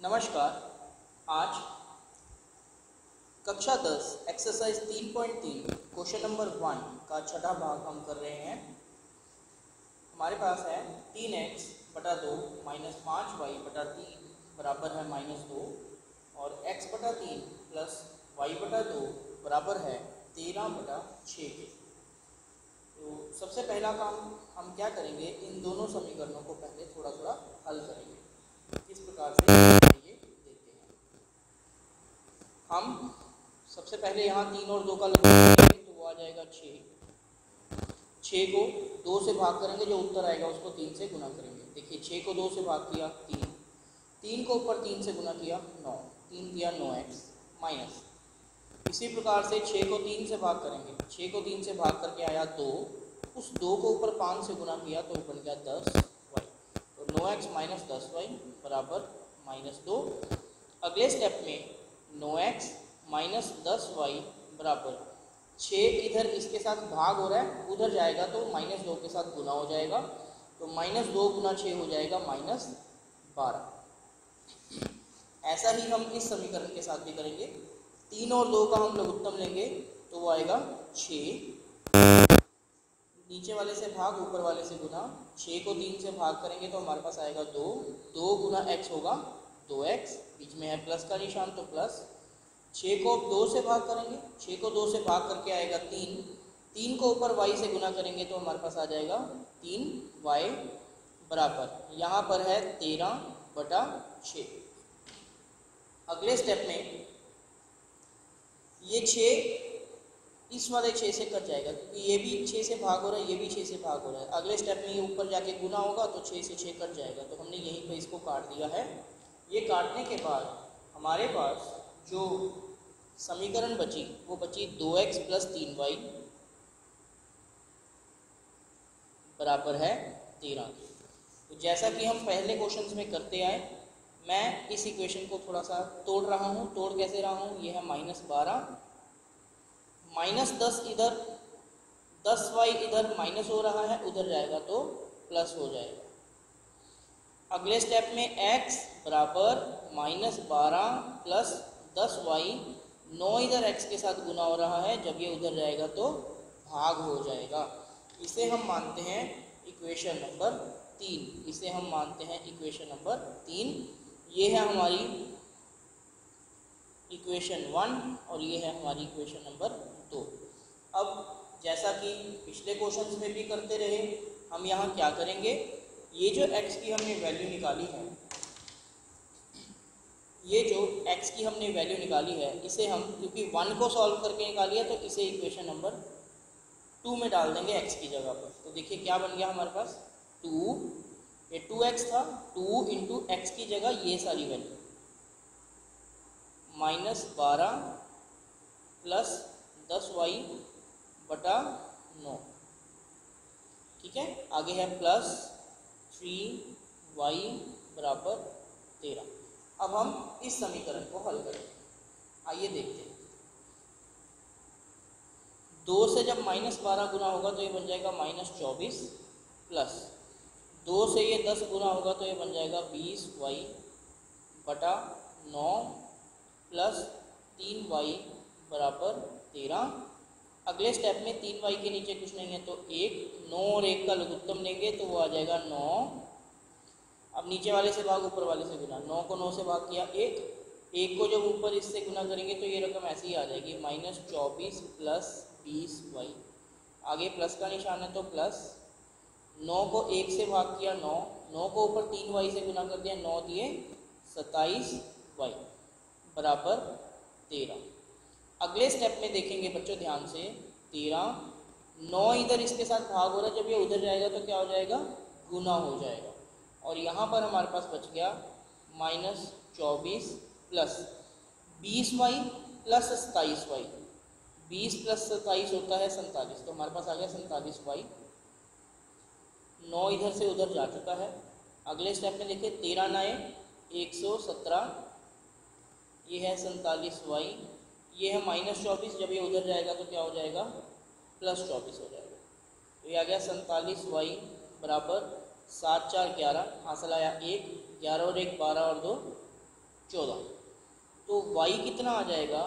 नमस्कार, आज कक्षा दस एक्सरसाइज तीन पॉइंट तीन क्वेश्चन नंबर वन का छठा भाग हम कर रहे हैं। हमारे पास है तीन एक्स बटा दो माइनस पाँच वाई बटा तीन बराबर है माइनस दो और एक्स बटा तीन प्लस वाई बटा दो बराबर है तेरह बटा छः के। तो सबसे पहला काम हम क्या करेंगे? इन दोनों समीकरणों को पहले थोड़ा थोड़ा हल करेंगे। किस प्रकार से ये देखते हैं हम सबसे पहले यहाँ तीन और दो का लगा तो वो आ जाएगा छः छः को दो से भाग करेंगे, जो उत्तर आएगा उसको तीन से गुना करेंगे। देखिए छः को दो से भाग किया, तीन। तीन को ऊपर तीन से गुना किया, नौ। तीन किया, नौ एक्स माइनस इसी प्रकार से छः को तीन से भाग करेंगे। छः को तीन से भाग करके आया दो। उस दो को ऊपर पाँच से गुना किया तो बन गया दस वाई तो नौ एक्स माइनस दस वाई बराबर माइनस दो। अगले स्टेप में नौ एक्स माइनस दस वाई बराबर छः इधर इसके साथ भाग हो रहा है, उधर जाएगा तो माइनस दो के साथ गुना हो जाएगा तो माइनस दो गुना छः हो जाएगा माइनस बारह। ऐसा ही हम इस समीकरण के साथ भी करेंगे। तीन और दो का हम लघुत्तम लेंगे तो वो आएगा छ। नीचे वाले से भाग, ऊपर वाले से गुना छः को तीन से भाग करेंगे तो हमारे पास आएगा दो। दो गुना एक्स होगा, दो एक्स बीच में है प्लस का निशान तो प्लस छः को दो से भाग करेंगे। छः को दो से भाग करके आएगा तीन। तीन को ऊपर वाई से गुना करेंगे तो हमारे पास आ जाएगा तीन वाई बराबर। यहाँ पर है तेरह बटा छ अगले स्टेप में ये छः इस वाले छः से कट जाएगा। क्योंकि ये भी छः से भाग हो रहा है, ये भी छः से भाग हो रहा है। अगले स्टेप में ये ऊपर जाके गुना होगा तो छः से छः कट जाएगा। तो हमने यहीं पर इसको काट दिया है। ये काटने के बाद हमारे पास जो समीकरण बची, वो बची दो एक्स प्लस तीन वाई बराबर है तेरह। तो जैसा कि हम पहले क्वेश्चन में करते आए, मैं इस इक्वेशन को थोड़ा सा तोड़ रहा हूँ। तोड़ कैसे रहा हूँ? ये है माइनस बारह। माइनस दस इधर, दस वाई इधर माइनस हो रहा है, उधर जाएगा तो प्लस हो जाएगा। अगले स्टेप में एक्स बराबर माइनस बारह प्लस दस वाई, नौ इधर एक्स के साथ गुना हो रहा है, जब ये उधर जाएगा तो भाग हो जाएगा। इसे हम मानते हैं इक्वेशन नंबर तीन। इसे हम मानते हैं इक्वेशन नंबर तीन। ये है हमारी इक्वेशन वन और ये है हमारी इक्वेशन नंबर दो। अब जैसा कि पिछले क्वेश्चन में भी करते रहे, हम यहाँ क्या करेंगे? ये जो x की हमने वैल्यू निकाली है ये जो x की हमने वैल्यू निकाली है, इसे हम क्योंकि वन को सॉल्व करके निकाली है तो इसे इक्वेशन नंबर टू में डाल देंगे x की जगह पर। तो देखिए क्या बन गया हमारे पास? टू ये टू एक्स था टू इंटू एक्स की जगह ये सारी वैल्यू माइनस बारह प्लस दस वाई बटा नौ। ठीक है? आगे है प्लस थ्री वाई बराबर तेरह। अब हम इस समीकरण को हल करें। आइए देखते हैं। दो से जब माइनस बारह गुना होगा तो ये बन जाएगा माइनस चौबीस प्लस। दो से ये दस गुना होगा तो ये बन जाएगा बीस वाई बटा नौ प्लस तीन वाई बराबर तेरह। अगले स्टेप में तीन वाई के नीचे कुछ नहीं है तो एक, नौ और एक का लघुत्तम लेंगे तो वो आ जाएगा नौ अब नीचे वाले से भाग, ऊपर वाले से गुना नौ को नौ से भाग किया, एक। एक को जब ऊपर इससे गुना करेंगे तो ये रकम ऐसी ही आ जाएगी माइनस चौबीस प्लस बीस वाई। आगे प्लस का निशान है तो प्लस नौ को एक से भाग किया, नौ। नौ को ऊपर तीन वाई से गुना कर दिया, नौ दिए सत्ताईस वाई, बराबर तेरह। अगले स्टेप में देखेंगे बच्चों ध्यान से, तेरह। नौ इधर इसके साथ भाग हो रहा है, जब ये उधर जाएगा तो क्या हो जाएगा? गुना हो जाएगा। और यहाँ पर हमारे पास बच गया माइनस चौबीस प्लस बीस वाई प्लस सत्ताईस वाई। बीस प्लस सत्ताईस होता है सैंतालीस तो हमारे पास आ गया सैंतालीस वाई। नौ इधर से उधर जा चुका है। अगले स्टेप में देखिए, तेरह नए एक सौ सत्रह। ये है सैंतालीस वाई। ये है माइनस चौबीस, जब ये उधर जाएगा तो क्या हो जाएगा? प्लस चौबीस हो जाएगा। तो ये आ गया सैंतालीस वाई बराबर सात चार ग्यारह, हासिल आया एक, ग्यारह और एक, बारह और दो, चौदह। तो वाई कितना आ जाएगा?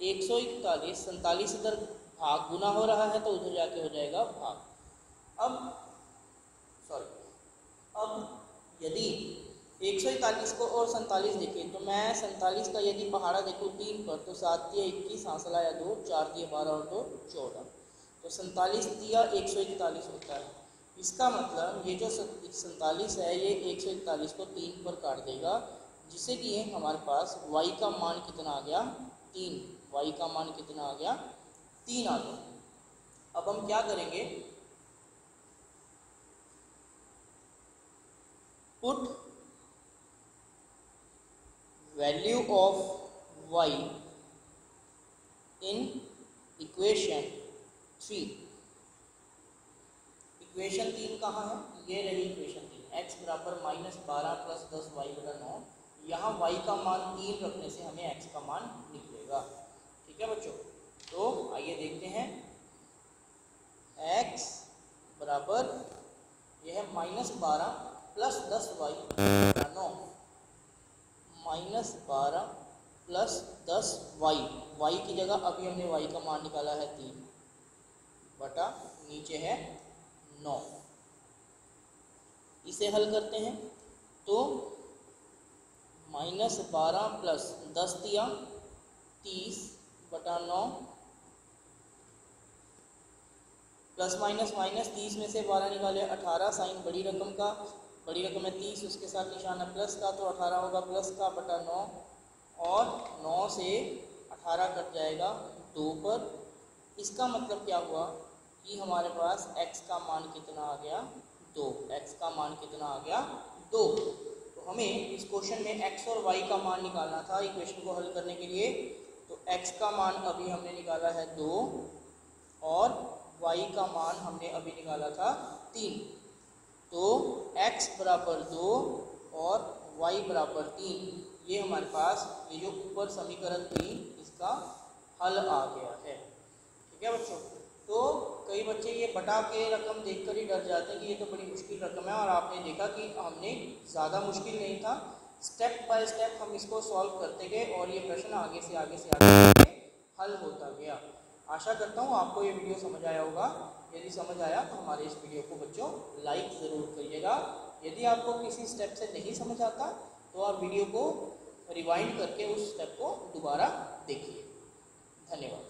एक सौ इकतालीस, सैंतालीस इधर भाग गुना हो रहा है तो उधर जाके हो जाएगा भाग। अब सॉरी अब यदि एक सौ इकतालीस को और सैंतालीस देखें तो मैं सैंतालीस का यदि पहाड़ा देखूँ तीन पर तो सात दिया इक्कीस, हासिल या दो, चार दिए बारह और दो, चौदह। तो सैंतालीस दिया एक सौ इकतालीस होता है। इसका मतलब ये जो सैंतालीस है, ये एक सौ इकतालीस को तीन पर काट देगा जिसे कि हमारे पास y का मान कितना आ गया? तीन। y का मान कितना आ गया? तीन आ गया। अब हम क्या करेंगे? Put value of y in equation three equation तीन कहाँ है? ये रही इक्वेशन तीन। एक्स बराबर माइनस बारह प्लस दस वाई बटा नौ। यहाँ वाई का मान तीन रखने से हमें एक्स का मान निकलेगा। ठीक है बच्चों? तो आइए देखते हैं। एक्स बराबर, यह है माइनस बारह प्लस दस वाई नौ। माइनस बारह प्लस दस वाई वाई की जगह अभी हमने वाई का मान निकाला है तीन। बटा नीचे है नौ। इसे हल करते हैं तो माइनस बारह प्लस दस दिया, तीस बटा नौ प्लस माइनस माइनस तीस में से बारह निकाले, अठारह, साइन बड़ी रकम का, बड़ी रकम है तीस, उसके साथ निशान है प्लस का तो अठारह होगा प्लस का बटा नौ और नौ से अठारह कट जाएगा दो पर। इसका मतलब क्या हुआ? कि हमारे पास x का मान कितना आ गया? दो। x का मान कितना आ गया? दो। तो हमें इस क्वेश्चन में x और y का मान निकालना था इक्वेशन को हल करने के लिए। तो x का मान अभी हमने निकाला है दो और y का मान हमने अभी निकाला था तीन। तो x बराबर दो और y बराबर तीन। ये हमारे पास ये जो ऊपर समीकरण थी, इसका हल आ गया है। ठीक है बच्चों? तो कई बच्चे ये बटा के रकम देखकर ही डर जाते हैं कि ये तो बड़ी मुश्किल रकम है और आपने देखा कि हमने ज़्यादा मुश्किल नहीं था। स्टेप बाय स्टेप हम इसको सॉल्व करते गए और ये प्रश्न आगे से आगे से आगे हल होता गया। आशा करता हूँ आपको ये वीडियो समझ आया होगा। यदि समझ आया तो हमारे इस वीडियो को बच्चों लाइक ज़रूर करिएगा। यदि आपको किसी स्टेप से नहीं समझ आता तो आप वीडियो को रिवाइंड करके उस स्टेप को दोबारा देखिए। धन्यवाद।